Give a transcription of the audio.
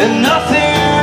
and nothing